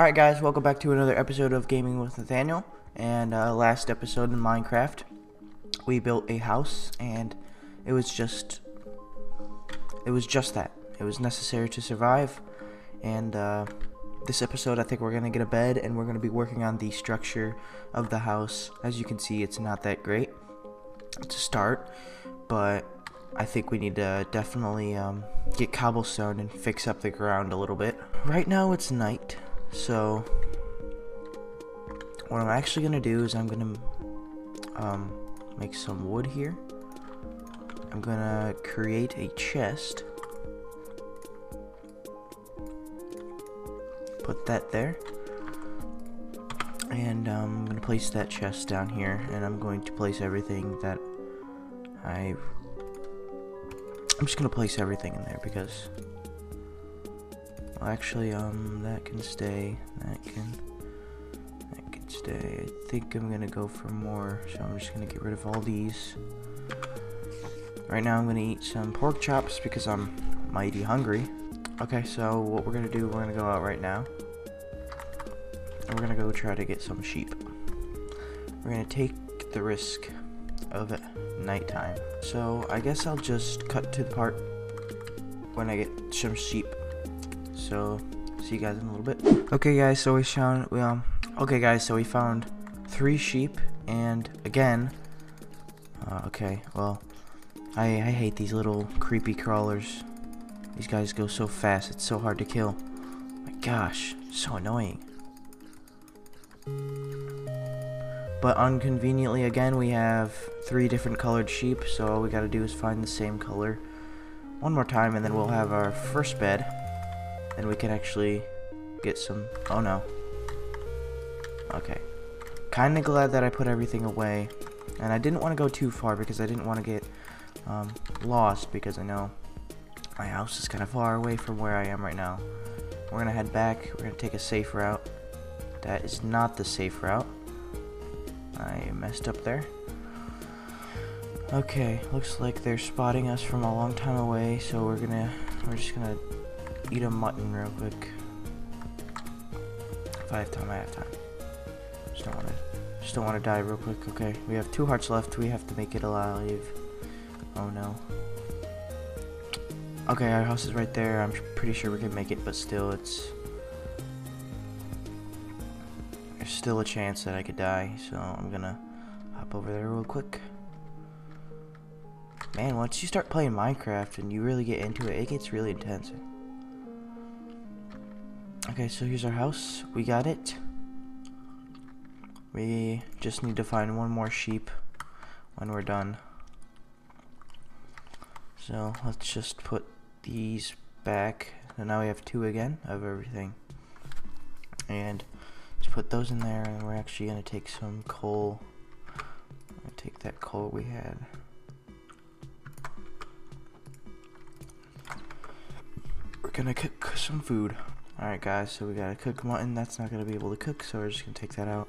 Alright guys, welcome back to another episode of Gaming with Nathaniel. And uh, last episode in Minecraft, we built a house and it was just, it was just that. It was necessary to survive. And uh, this episode I think we're going to get a bed and we're going to be working on the structure of the house. As you can see, it's not that great to start, but I think we need to definitely um, get cobblestone and fix up the ground a little bit. Right now it's night, so what I'm actually gonna do is I'm gonna um, make some wood here. I'm gonna create a chest. Put that there. And um, I'm gonna place that chest down here, and I'm going to place everything that I. I'm just gonna place everything in there because actually, um, that can stay. That can. That can stay. I think I'm gonna go for more, so I'm just gonna get rid of all these. Right now, I'm gonna eat some pork chops because I'm mighty hungry. Okay, so what we're gonna do, we're gonna go out right now. And we're gonna go try to get some sheep. We're gonna take the risk of nighttime. So I guess I'll just cut to the part when I get some sheep so see you guys in a little bit. Okay guys so we found we um okay guys so we found three sheep and again uh, okay well I, I hate these little creepy crawlers. These guys go so fast it's so hard to kill. My gosh so annoying. But unconveniently again we have three different colored sheep so all we gotta do is find the same color one more time and then we'll have our first bed and we can actually get some... Oh no. Okay. Kinda glad that I put everything away. And I didn't want to go too far because I didn't want to get um, lost because I know my house is kind of far away from where I am right now. We're to head back. We're to take a safe route. That is not the safe route. I messed up there. Okay, looks like they're spotting us from a long time away, so we're gonna, we're just gonna eat a mutton real quick. If I have time, I have time. Just don't want to, just don't want to die real quick. Okay, we have two hearts left. We have to make it alive. Oh no. Okay, our house is right there. I'm pretty sure we can make it, but still, it's there's still a chance that I could die. So I'm gonna hop over there real quick. Man, once you start playing Minecraft and you really get into it, it gets really intense. Okay, so here's our house. We got it. We just need to find one more sheep when we're done. So let's just put these back. So now we have two again of everything. And just put those in there and we're actually going to take some coal. take that coal we had. We're going to cook some food. Alright guys, so we gotta cook mutton. That's not gonna be able to cook, so we're just gonna take that out.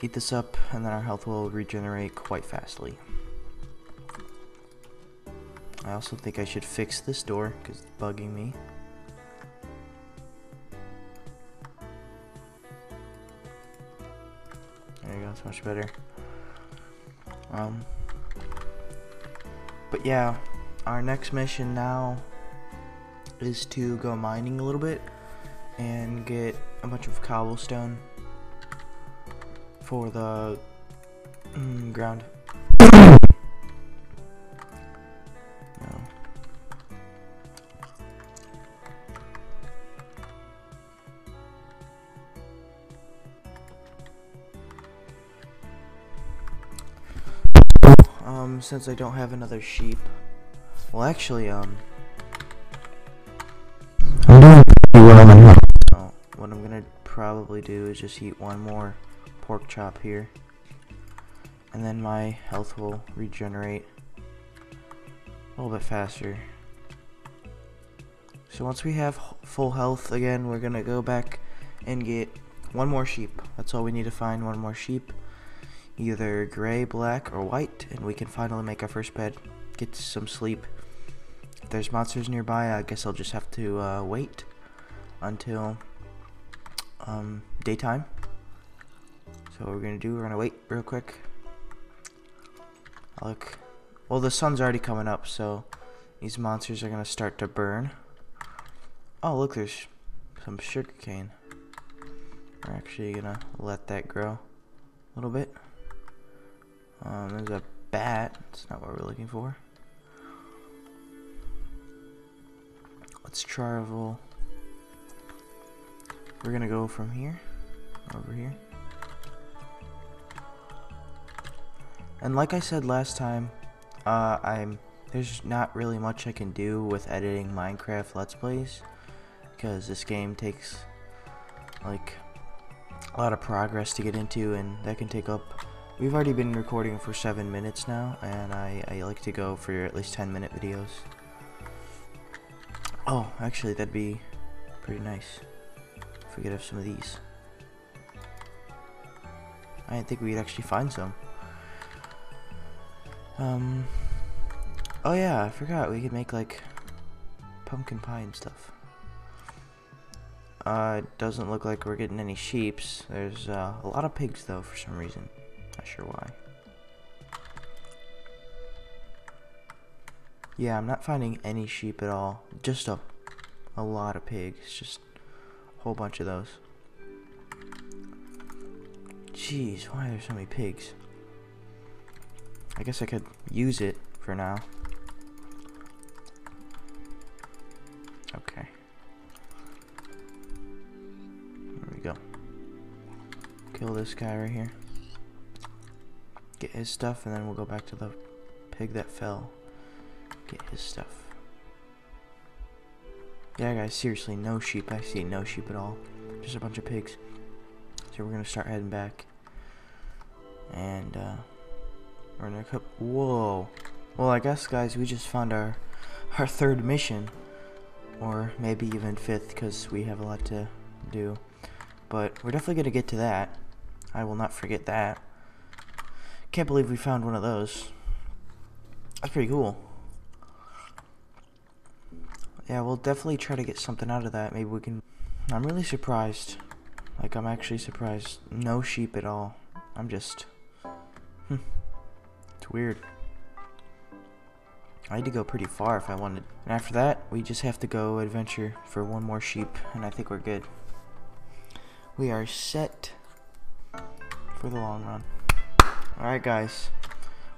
Heat this up, and then our health will regenerate quite fastly. I also think I should fix this door, because it's bugging me. There you go, it's much better. Um, but yeah, our next mission now is to go mining a little bit and get a bunch of cobblestone for the mm, ground. No. Um, since I don't have another sheep, well actually, um, probably do is just eat one more pork chop here. And then my health will regenerate a little bit faster. So once we have full health again, we're going to go back and get one more sheep. That's all we need to find, one more sheep. Either gray, black, or white, and we can finally make our first bed. Get some sleep. If there's monsters nearby, I guess I'll just have to uh, wait until um, daytime. So what we're gonna do, we're gonna wait real quick. Look, well the sun's already coming up, so these monsters are gonna start to burn. Oh look, there's some sugarcane. We're actually gonna let that grow a little bit. Um, there's a bat. That's not what we're looking for. Let's travel. We're gonna go from here over here. And like I said last time, uh, I'm there's not really much I can do with editing Minecraft Let's Plays because this game takes like a lot of progress to get into and that can take up we've already been recording for seven minutes now and I, I like to go for at least 10 minute videos oh actually that'd be pretty nice if we could have some of these I didn't think we'd actually find some um oh yeah I forgot we could make like pumpkin pie and stuff uh, it doesn't look like we're getting any sheeps. There's uh, a lot of pigs though for some reason. Not sure why. Yeah, I'm not finding any sheep at all. Just a, a lot of pigs. Just whole bunch of those. Jeez, why are there so many pigs? I guess I could use it for now. Okay. There we go. Kill this guy right here. Get his stuff, and then we'll go back to the pig that fell. Get his stuff. Yeah, guys, seriously, no sheep. I see no sheep at all. Just a bunch of pigs. So we're gonna start heading back. And, uh, we're gonna cook. Whoa. Well, I guess, guys, we just found our, our third mission. Or maybe even fifth, because we have a lot to do. But we're definitely gonna get to that. I will not forget that. Can't believe we found one of those. That's pretty cool. Yeah, we'll definitely try to get something out of that. Maybe we can... I'm really surprised. Like, I'm actually surprised. No sheep at all. I'm just... Hmm. It's weird. I had to go pretty far if I wanted. And after that, we just have to go adventure for one more sheep, and I think we're good. We are set for the long run. Alright guys,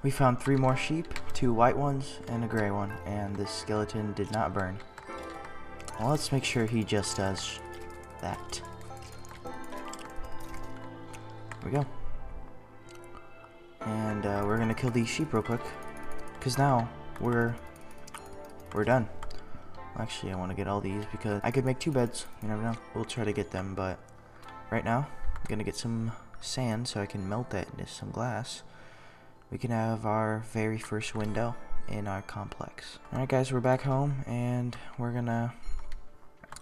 we found three more sheep, two white ones and a gray one, and this skeleton did not burn. Well, let's make sure he just does that. There we go. And uh, we're gonna kill these sheep real quick, because now we're we're done. Actually, I want to get all these because I could make two beds. You never know. We'll try to get them, but right now, I'm gonna get some sand so I can melt that into some glass, we can have our very first window in our complex. Alright guys, we're back home and we're gonna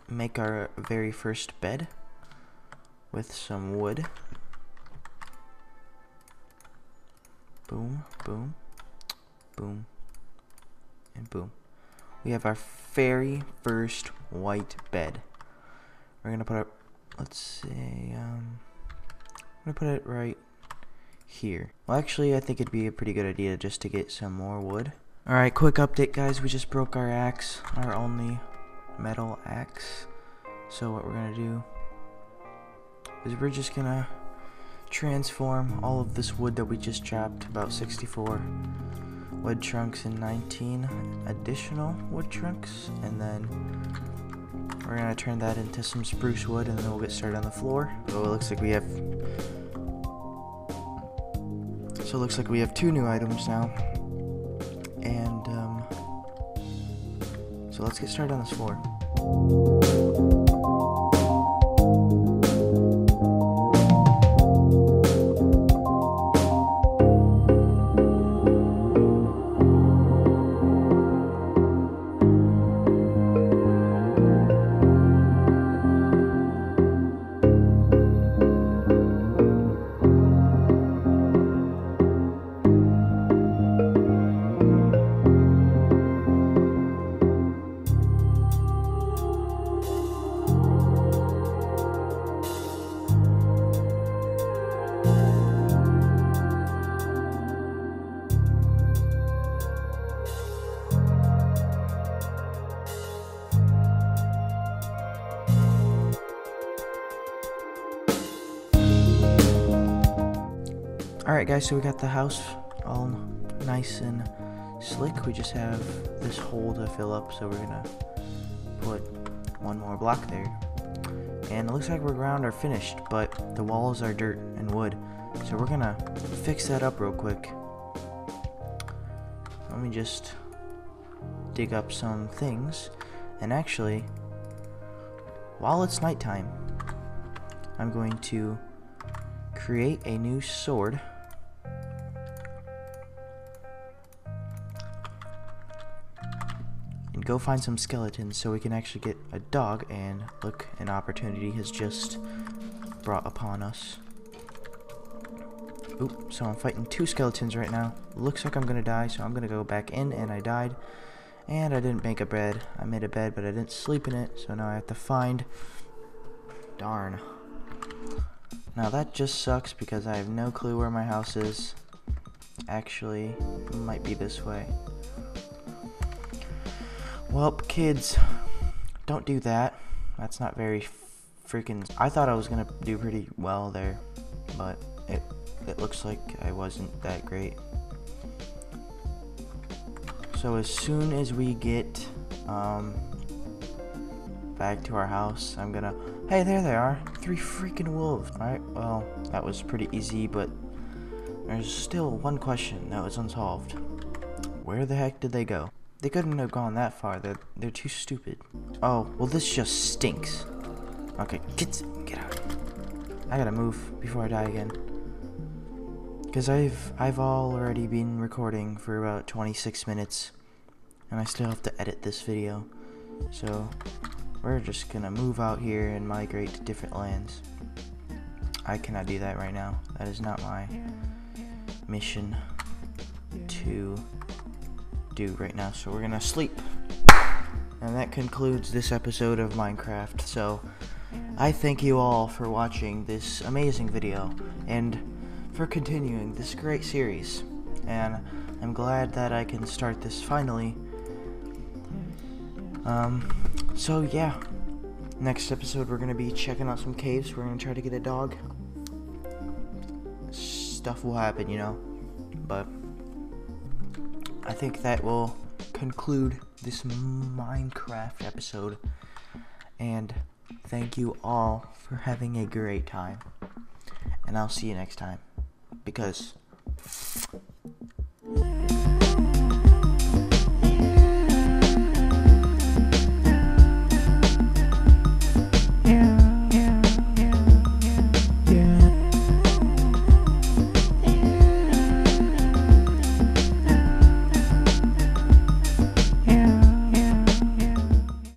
make our very first bed with some wood. Boom, boom, boom, and boom. We have our very first white bed. We're gonna put up, let's see, um, I'm gonna put it right here. Well, actually, I think it'd be a pretty good idea just to get some more wood. Alright, quick update, guys. We just broke our axe, our only metal axe. So what we're gonna do is we're just gonna transform all of this wood that we just chopped, about 64 wood trunks and 19 additional wood trunks, and then we're gonna turn that into some spruce wood and then we'll get started on the floor. So it looks like we have So it looks like we have two new items now. Let's get started on this floor. Alright guys, so we got the house all nice and slick. We just have this hole to fill up, so we're gonna put one more block there. And it looks like we're ground are finished, but the walls are dirt and wood. So we're gonna fix that up real quick. Let me just dig up some things. And actually, while it's nighttime, I'm going to create a new sword. Go find some skeletons so we can actually get a dog and look, an opportunity has just brought upon us. Oop, so I'm fighting two skeletons right now. Looks like I'm gonna die, so I'm gonna go back in, and I died. And I didn't make a bed. I made a bed, but I didn't sleep in it, so now I have to find... Darn. Now that just sucks because I have no clue where my house is. Actually, might be this way. Well, kids, don't do that. That's not very freaking... I thought I was gonna do pretty well there, but it it looks like I wasn't that great. So as soon as we get um, back to our house, I'm gonna... Hey, there they are. Three freaking wolves. Alright, well, that was pretty easy, but there's still one question that was unsolved. Where the heck did they go? They couldn't have gone that far. They're, they're too stupid. Oh, well this just stinks. Okay, get, get out. I gotta move before I die again. Because I've, I've already been recording for about 26 minutes. And I still have to edit this video. So, we're just gonna move out here and migrate to different lands. I cannot do that right now. That is not my mission to do right now. So we're gonna sleep. And that concludes this episode of Minecraft. So I thank you all for watching this amazing video and for continuing this great series. And I'm glad that I can start this finally. Um, so yeah. Next episode we're gonna be checking out some caves. We're gonna try to get a dog. Stuff will happen, you know. But I think that will conclude this Minecraft episode. And thank you all for having a great time. And I'll see you next time. Because